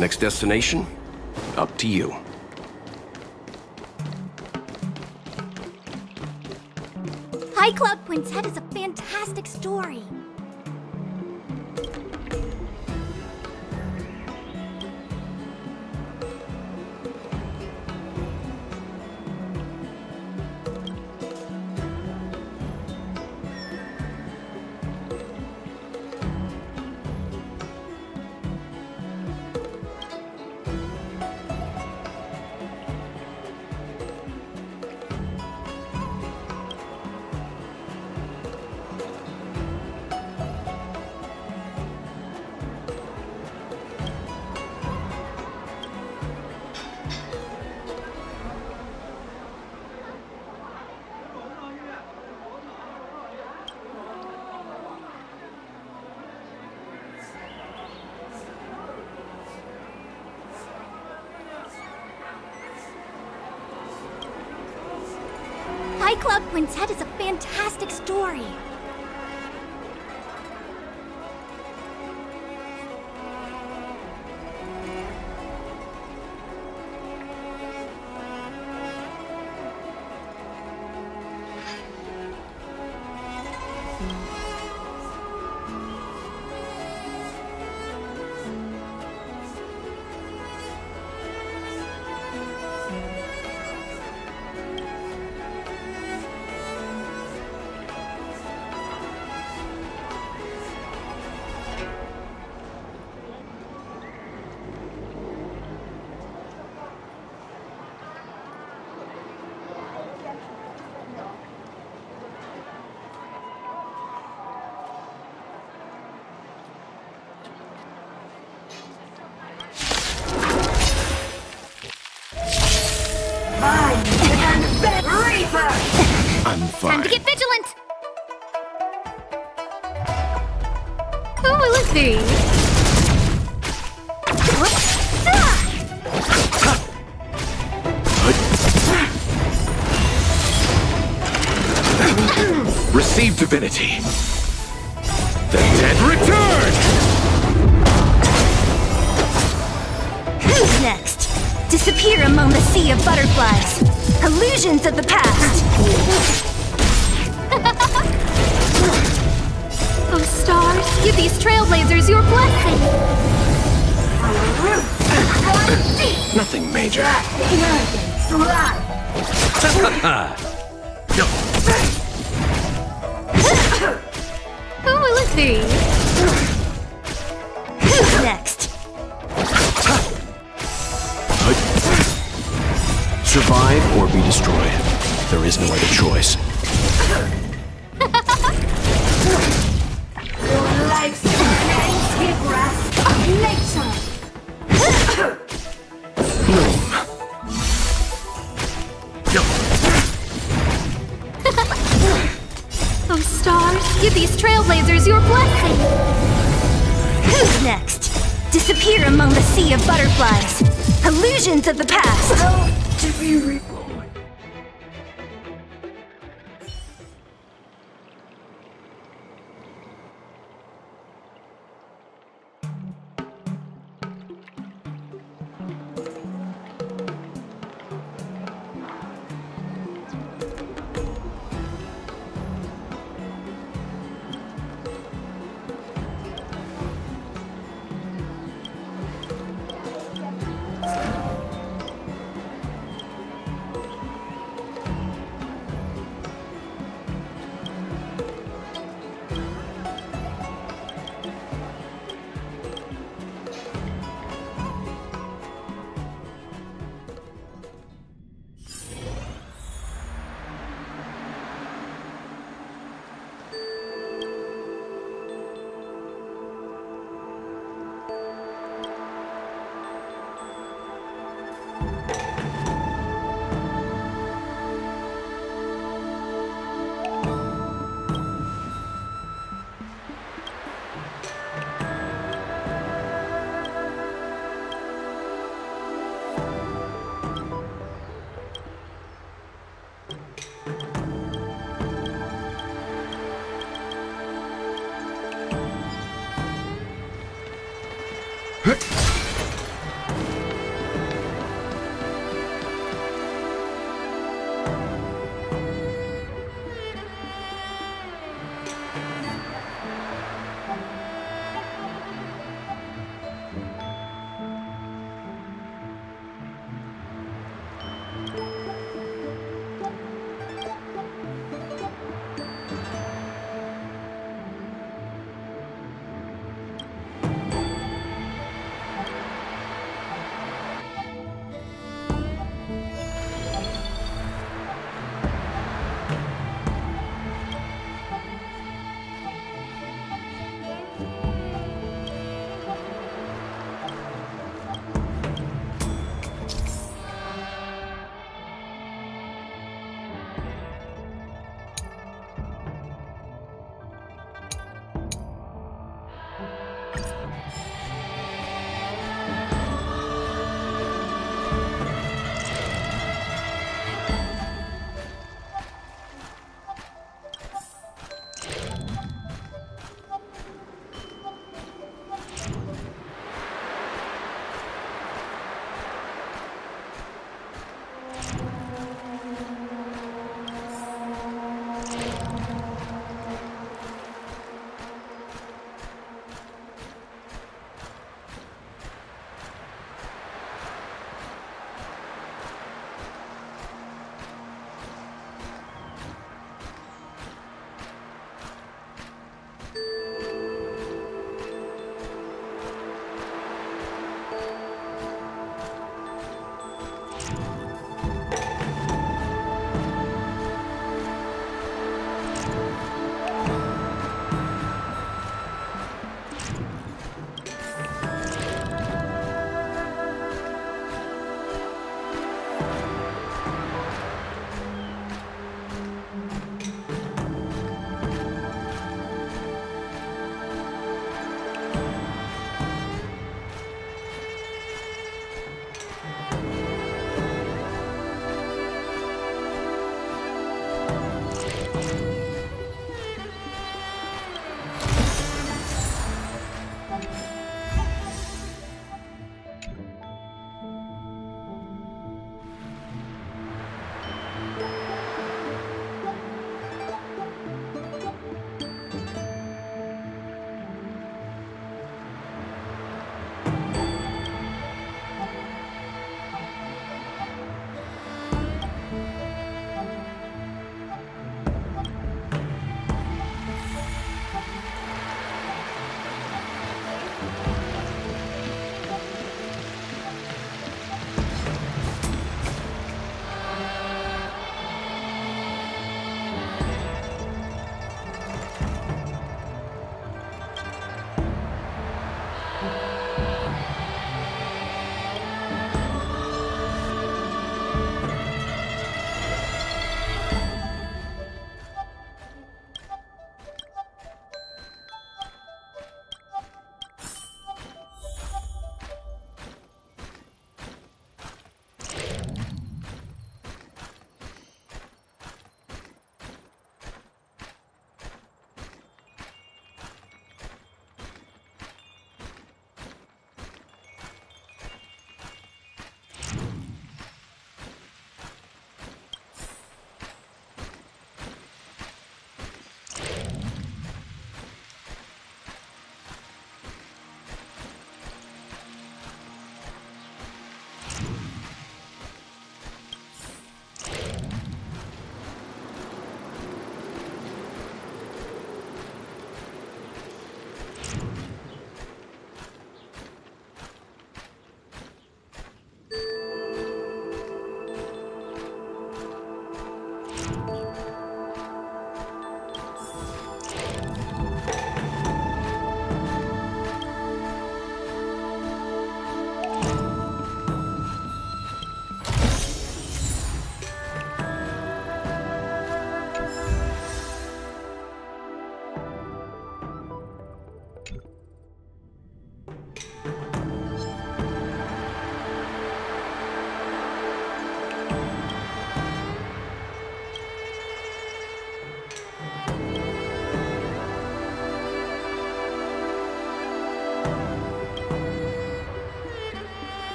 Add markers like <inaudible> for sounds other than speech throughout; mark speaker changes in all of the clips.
Speaker 1: Next destination? Up to you.
Speaker 2: High Cloud Quintet is a fantastic story. High Cloud Quintet is a fantastic story. Disappear among the sea of butterflies. Illusions of the past. <laughs>
Speaker 3: Oh, stars, give these trailblazers your blessing.
Speaker 1: Nothing major.
Speaker 3: Oh, I like these.
Speaker 2: Who's next?
Speaker 1: Survive or be destroyed. There is no other choice.
Speaker 3: Oh, stars, give these trailblazers your blessing.
Speaker 2: Who's next? Disappear among the sea of butterflies. Illusions of the past. A sharp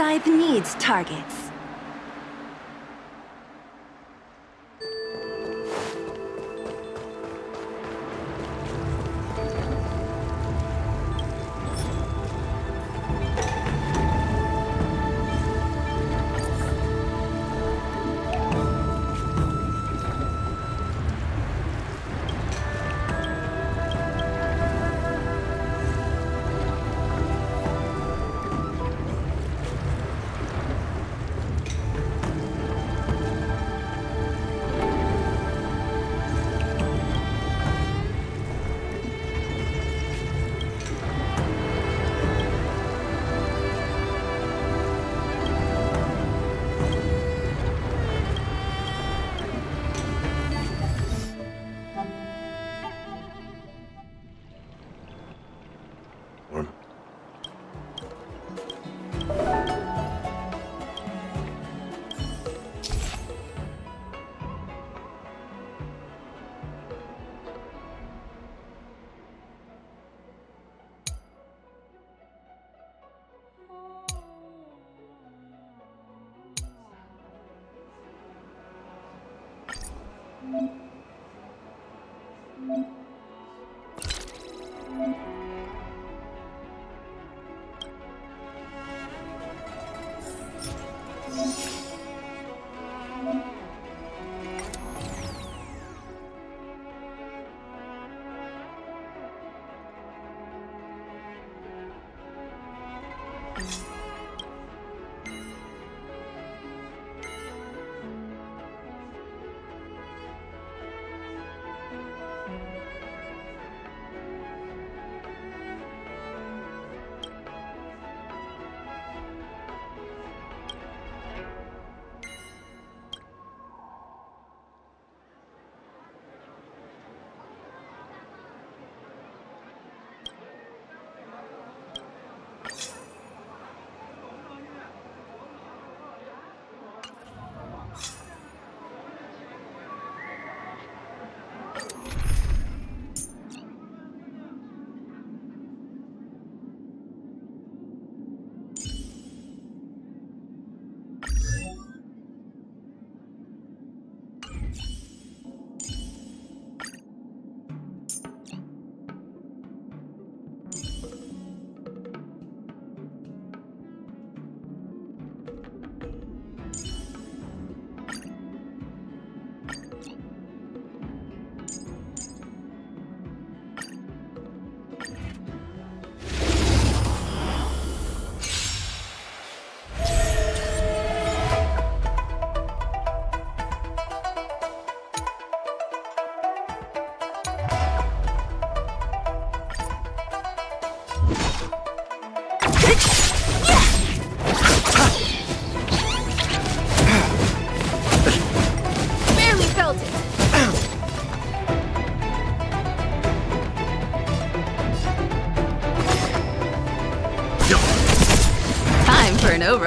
Speaker 2: Scythe needs targets.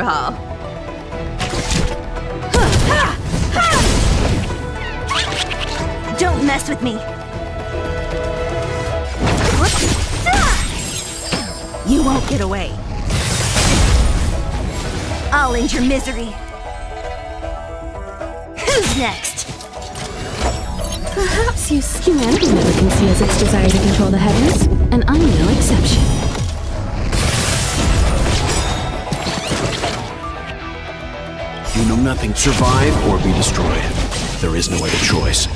Speaker 3: Overhaul.
Speaker 2: Don't mess with me. You won't get away. I'll end your misery. Who's next?
Speaker 3: Perhaps you humanity never conceals its desire to control the heavens, and I'm no exception.
Speaker 4: You know nothing. Survive or be destroyed. There is no other choice.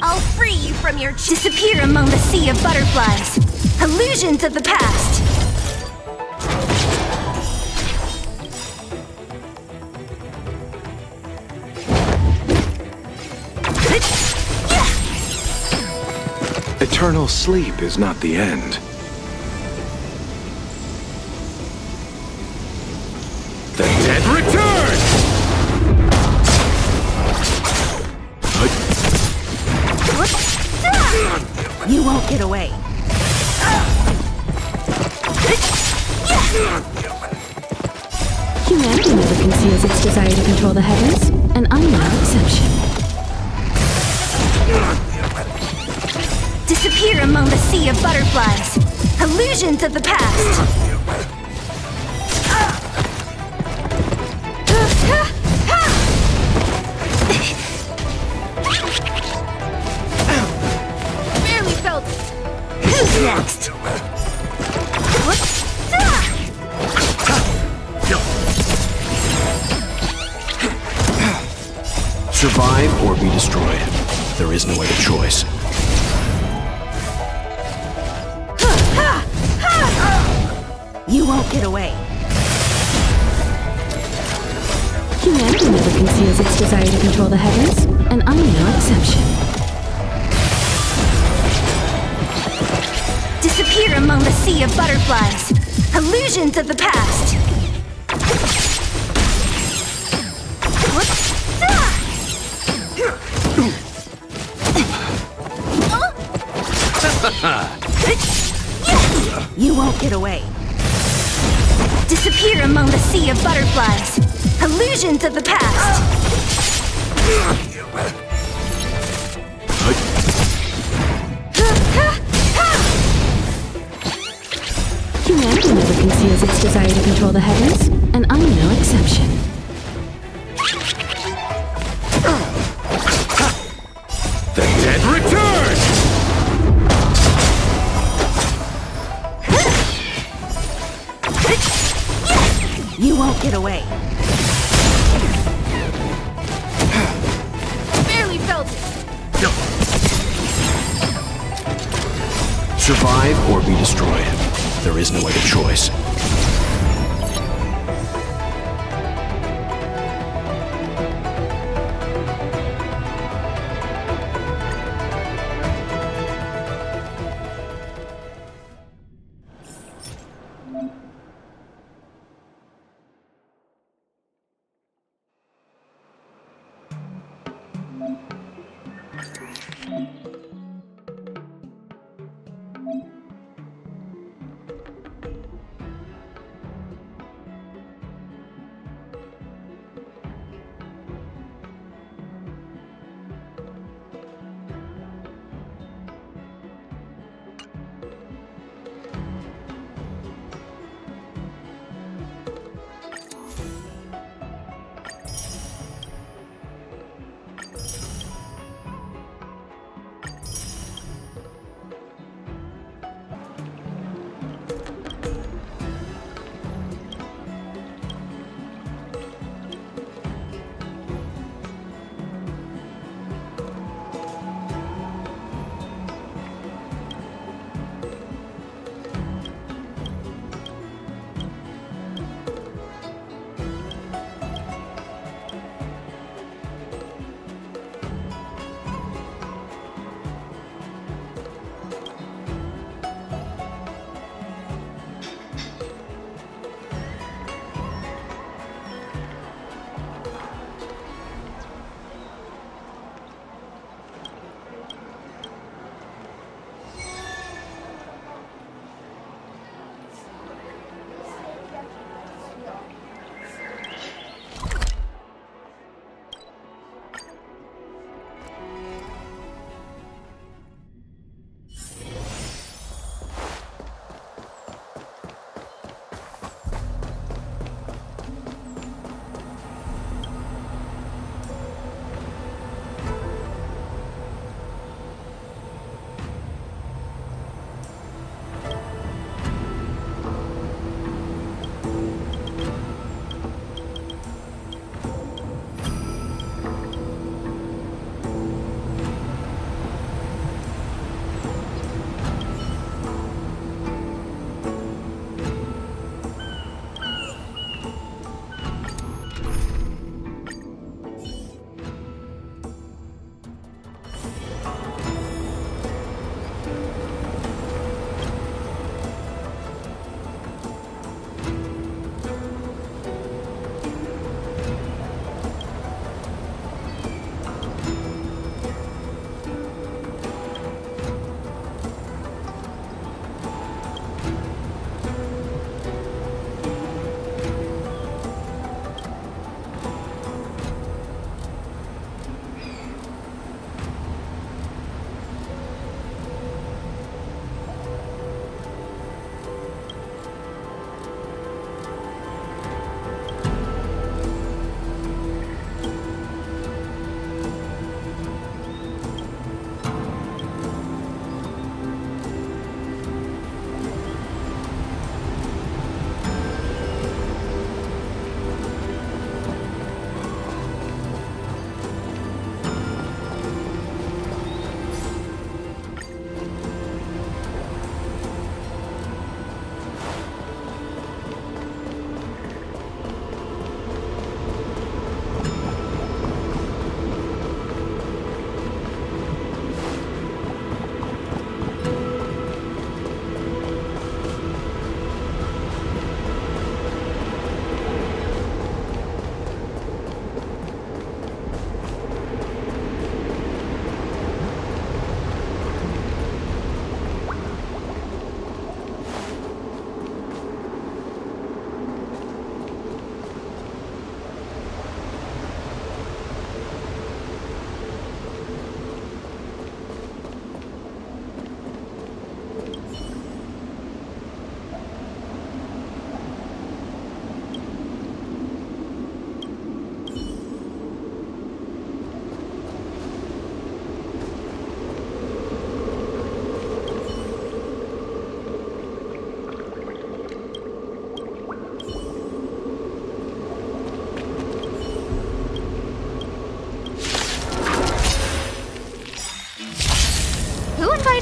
Speaker 2: I'll free you from your disappear among the sea of butterflies. Illusions of the past.
Speaker 1: Eternal sleep is not the end.
Speaker 2: Next?
Speaker 4: Survive or be destroyed. There is no other choice.
Speaker 2: You won't get away.
Speaker 3: Humanity never conceals its desire to control the heavens, and I'm no exception.
Speaker 2: Disappear among the sea of butterflies. Illusions of the past. <laughs> You won't get away. Disappear among the sea of butterflies. Illusions of the past.
Speaker 3: Conceals desire to control the heavens, and I'm no exception.
Speaker 1: The dead return!
Speaker 2: You won't get away.
Speaker 5: Barely felt it.
Speaker 4: Survive or be destroyed. There is no other choice.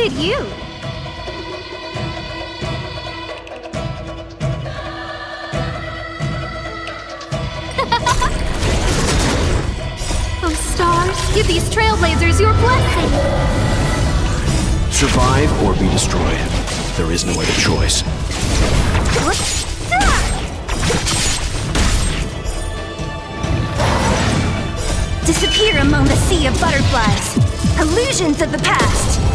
Speaker 3: Who invited you? oh, stars, give these trailblazers your blessing.
Speaker 4: Survive or be destroyed. There is no other choice.
Speaker 2: Disappear among the sea of butterflies. Illusions of the past.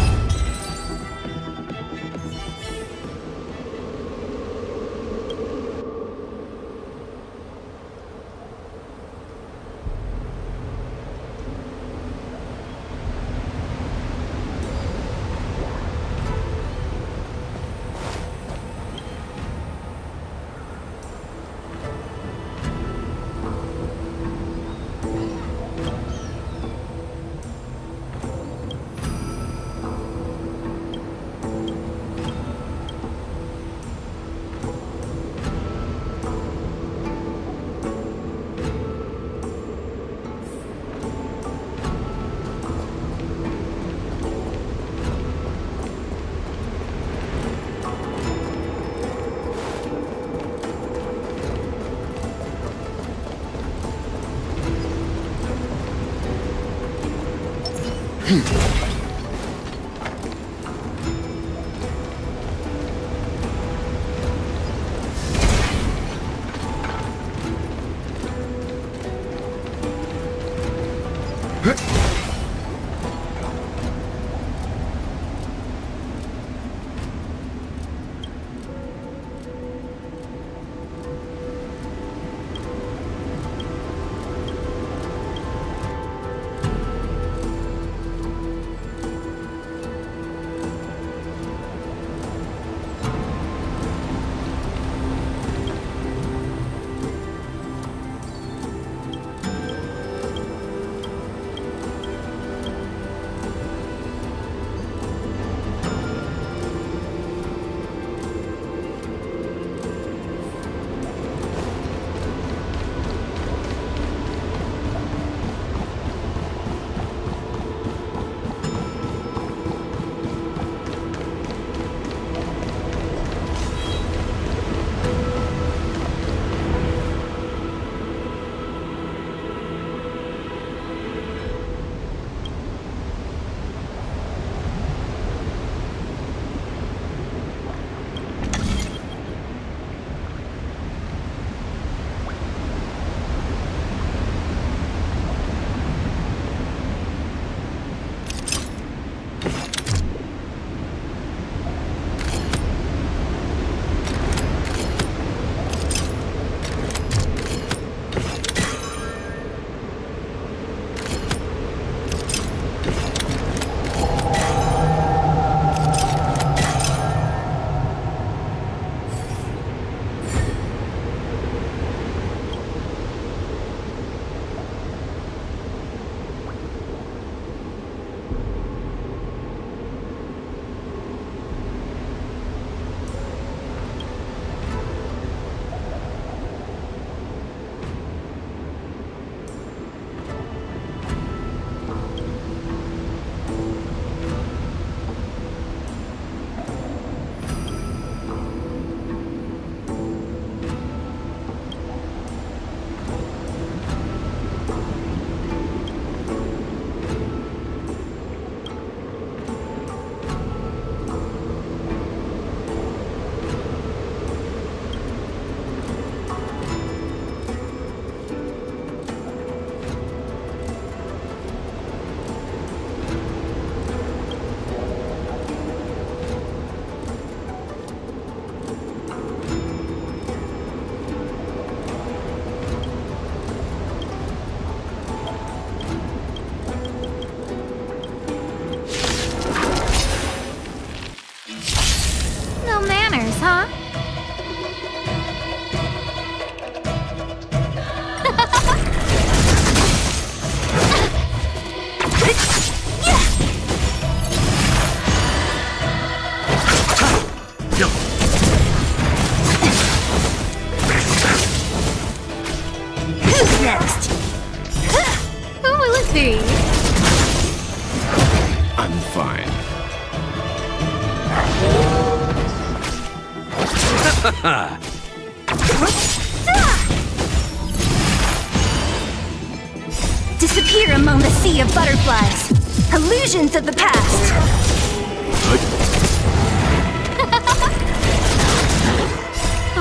Speaker 2: Disappear among the sea of butterflies. Illusions of the past. <laughs>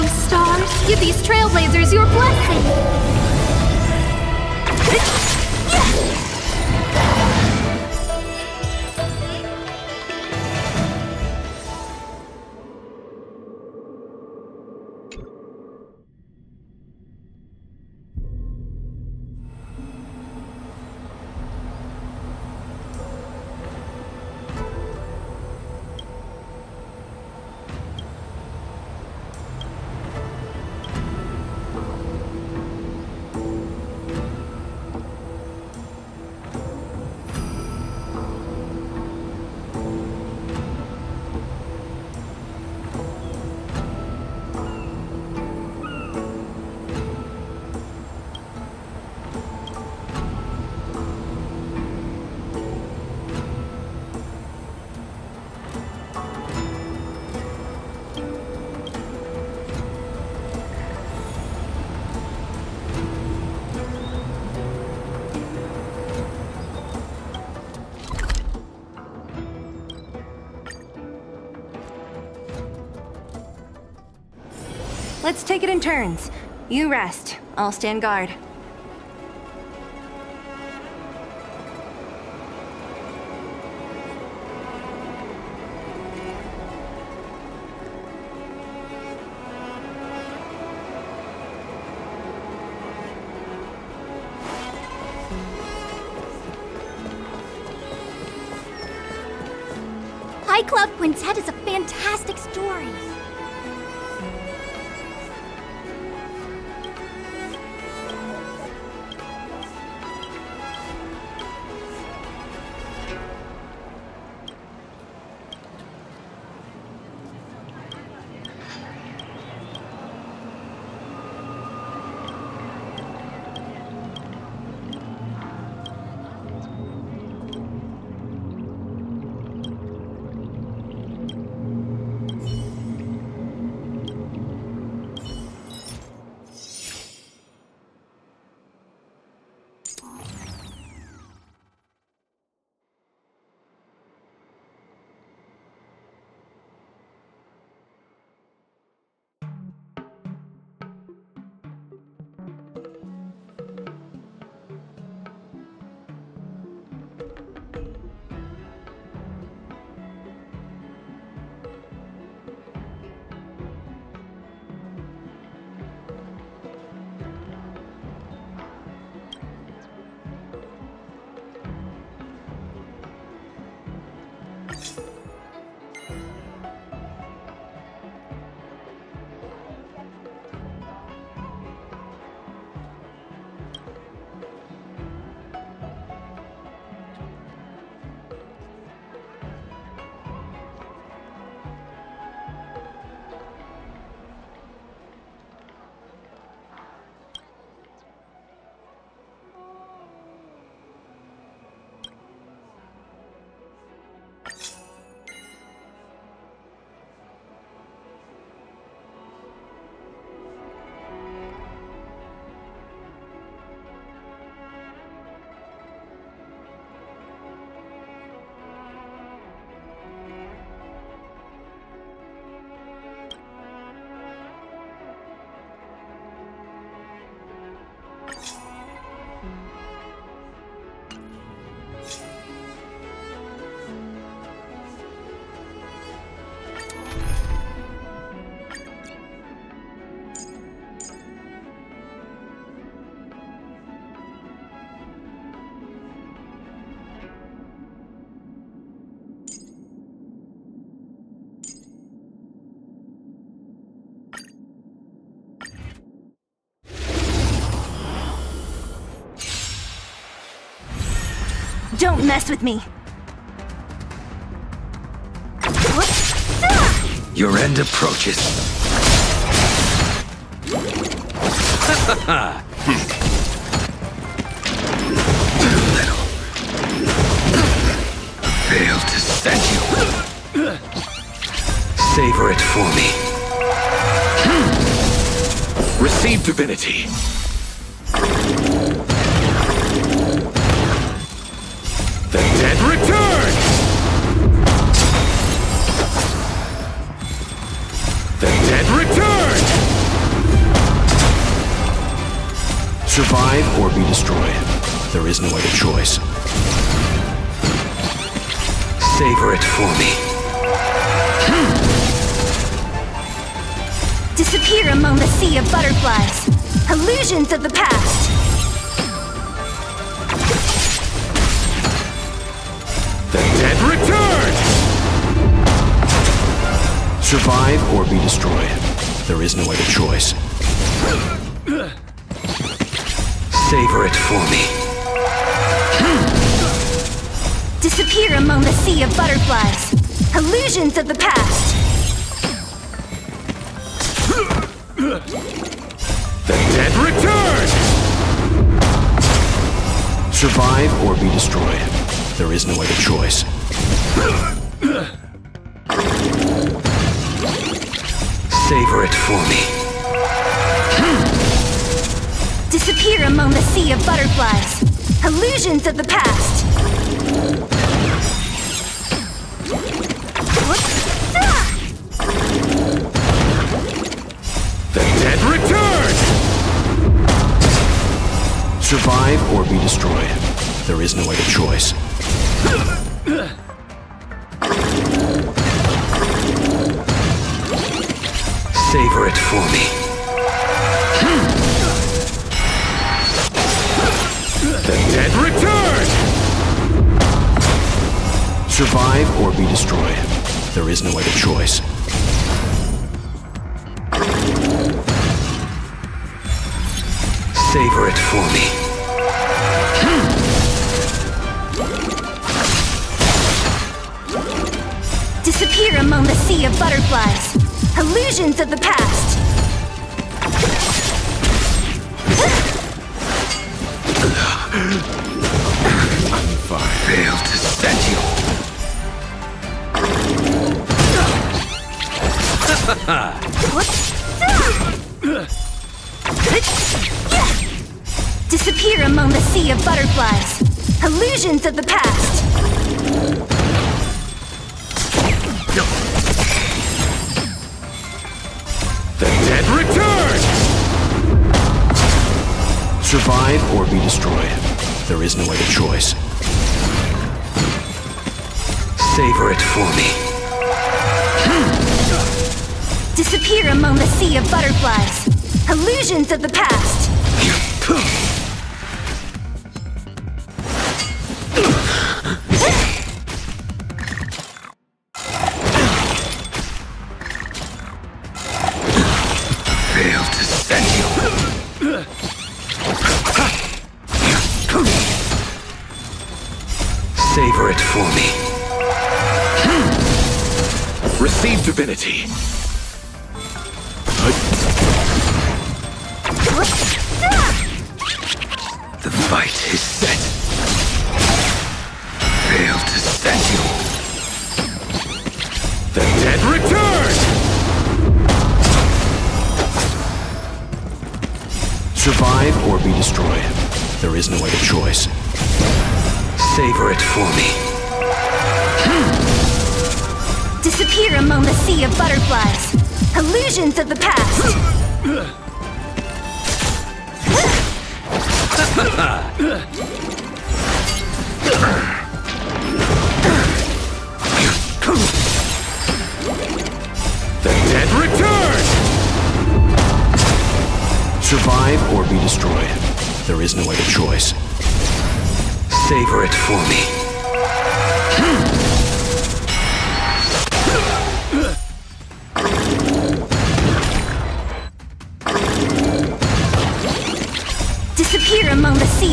Speaker 5: Oh, stars, give these trailblazers your blessing!
Speaker 2: Let's take it in turns. You rest. I'll stand guard.
Speaker 5: High Cloud Quintet is a fantastic story.
Speaker 2: Don't mess with me.
Speaker 1: Your end approaches. Little. Failed to send you. Savor it for me. Hmm. Receive divinity.
Speaker 4: Survive or be destroyed. There is no other choice.
Speaker 1: Savor it for me.
Speaker 2: Disappear among the sea of butterflies. Illusions of the past.
Speaker 4: The dead return! Survive or be destroyed. There is no other choice.
Speaker 1: Savor it for me.
Speaker 2: Disappear among the sea of butterflies. Illusions of the past.
Speaker 4: The dead return! Survive or be destroyed. There is no other choice.
Speaker 1: Savor it for me.
Speaker 2: Disappear among the sea of butterflies. Illusions of the past.
Speaker 4: The dead return! Survive or be destroyed. There is no other choice.
Speaker 1: Savor it for me.
Speaker 4: The dead return! Survive or be destroyed. There is no other choice.
Speaker 1: Savor it for me.
Speaker 2: Disappear among the sea of butterflies. Illusions of the past.
Speaker 1: Failed to set you. <laughs>
Speaker 2: Disappear among the sea of butterflies. Illusions of the past.
Speaker 4: The dead return! Survive or be destroyed. There is no other choice.
Speaker 1: Savor it for me.
Speaker 2: Disappear among the sea of butterflies. Illusions of the past.
Speaker 4: Divinity.
Speaker 1: The fight is set. Failed to you.
Speaker 4: The dead return! Survive or be destroyed. There is no other choice.
Speaker 1: Savor it for me.
Speaker 2: Disappear among the sea of butterflies. Illusions of the past.
Speaker 4: The dead return! Survive or be destroyed. There is no other choice.
Speaker 1: Savor it for me.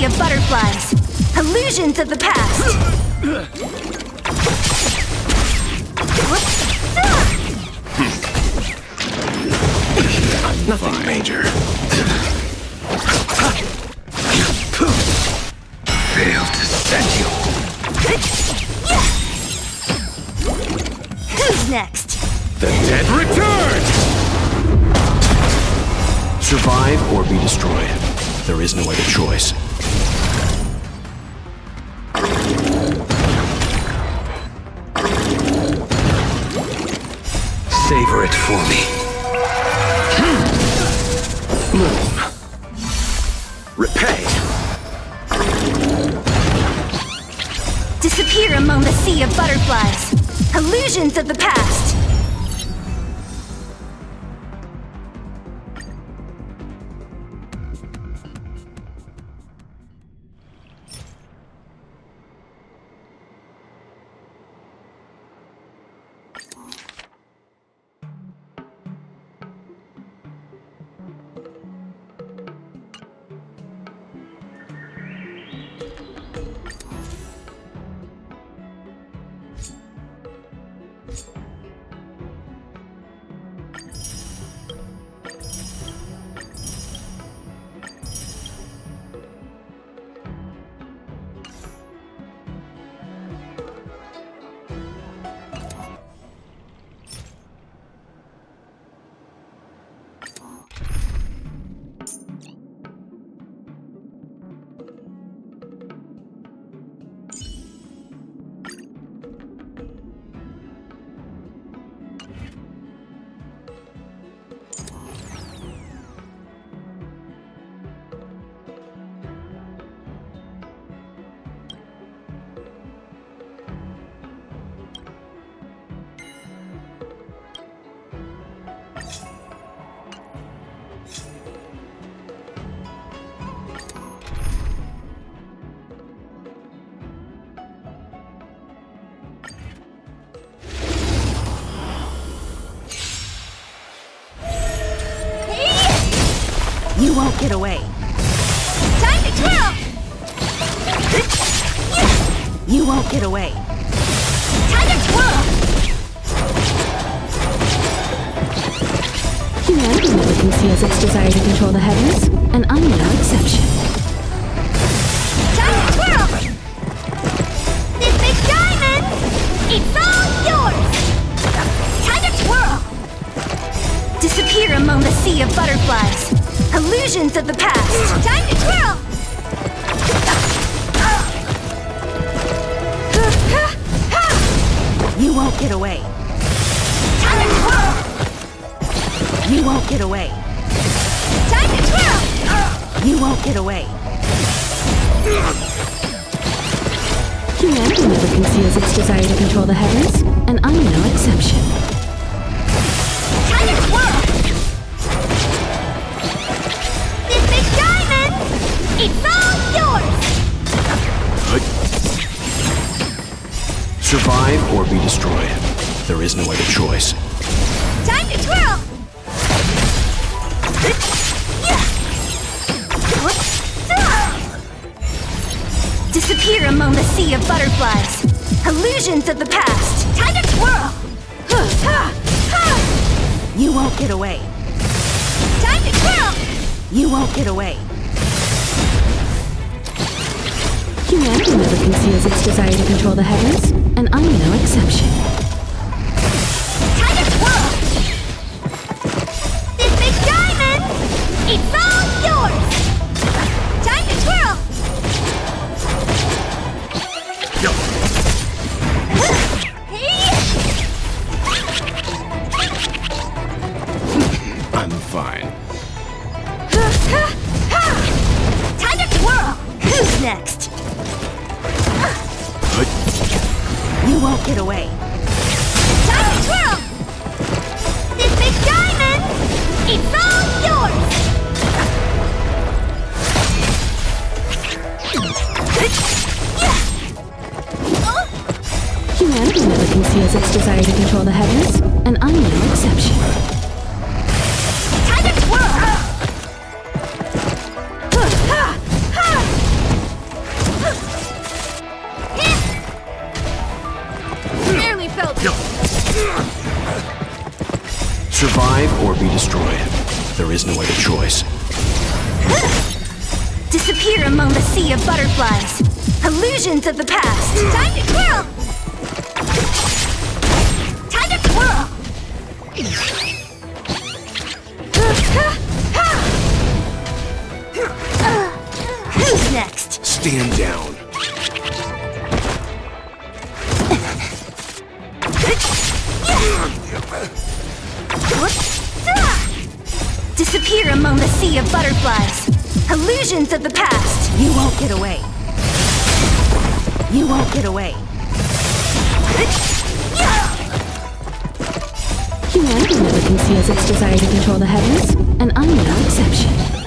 Speaker 2: Of butterflies. Illusions of the past.
Speaker 4: Nothing major.
Speaker 1: Failed to set you.
Speaker 2: Who's next?
Speaker 4: The dead return! Survive or be destroyed. There is no other choice.
Speaker 1: Savor it for me. Hmm.
Speaker 4: Moon. Repay.
Speaker 2: Disappear among the sea of butterflies. Illusions of the past.
Speaker 6: Get away.
Speaker 4: Survive or be destroyed. There is no other choice.
Speaker 2: Time to twirl! Disappear among the sea of butterflies. Illusions of the past. Time to twirl!
Speaker 6: You won't get away.
Speaker 2: Time to twirl!
Speaker 6: You won't get away.
Speaker 3: Humanity never conceals its desire to control the heavens, and I'm no exception. Heavens, and I'm no exception.
Speaker 2: Time to twirl! Barely felt it.
Speaker 4: Survive or be destroyed. There is no other choice.
Speaker 2: Disappear among the sea of butterflies. Illusions of the past. Time to twirl! Time to twirl!
Speaker 4: Stand down.
Speaker 2: Disappear among the sea of butterflies. Illusions of the past.
Speaker 6: You won't get away. You won't get away.
Speaker 3: Humanity never conceals its desire to control the heavens, and I'm no exception.